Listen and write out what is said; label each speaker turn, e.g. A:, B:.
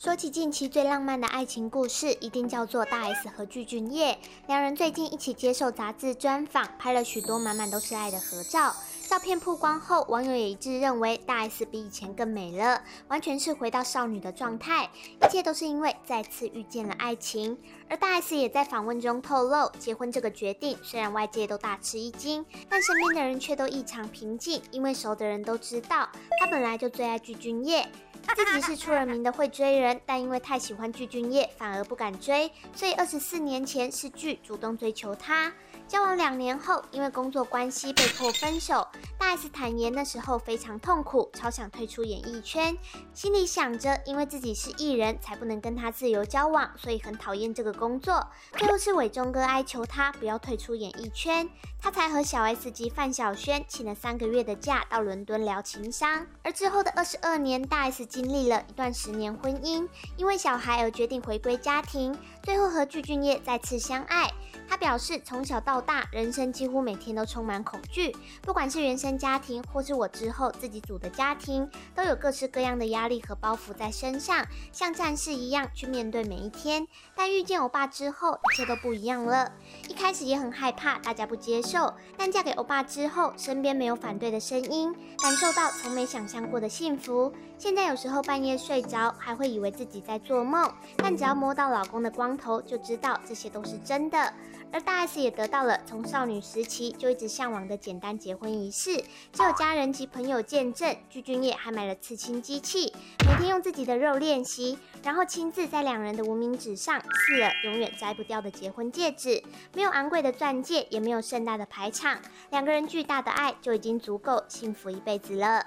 A: 说起近期最浪漫的爱情故事，一定叫做大 S 和具俊晔。两人最近一起接受杂志专访，拍了许多满满都是爱的合照。照片曝光后，网友也一致认为大 S 比以前更美了，完全是回到少女的状态。一切都是因为再次遇见了爱情。而大 S 也在访问中透露，结婚这个决定虽然外界都大吃一惊，但身边的人却都异常平静，因为熟的人都知道，他本来就最爱具俊晔。自己是出了名的会追人，但因为太喜欢具俊晔，反而不敢追，所以二十四年前是具主动追求他。交往两年后，因为工作关系被迫分手。大 S 坦言那时候非常痛苦，超想退出演艺圈，心里想着因为自己是艺人，才不能跟他自由交往，所以很讨厌这个工作。最后是伟忠哥哀求他不要退出演艺圈，他才和小 S 及范晓萱请了三个月的假到伦敦聊情商。而之后的二十二年，大 S 经历了一段十年婚姻，因为小孩而决定回归家庭，最后和具俊晔再次相爱。表示，从小到大，人生几乎每天都充满恐惧，不管是原生家庭，或是我之后自己组的家庭，都有各式各样的压力和包袱在身上，像战士一样去面对每一天。但遇见欧巴之后，一切都不一样了。一开始也很害怕，大家不接受，但嫁给欧巴之后，身边没有反对的声音，感受到从没想象过的幸福。现在有时候半夜睡着，还会以为自己在做梦，但只要摸到老公的光头，就知道这些都是真的。而大 S 也得到了从少女时期就一直向往的简单结婚仪式，只有家人及朋友见证。具俊晔还买了刺青机器，每天用自己的肉练习，然后亲自在两人的无名指上刺了永远摘不掉的结婚戒指。没有昂贵的钻戒，也没有盛大的排场，两个人巨大的爱就已经足够幸福一辈子了。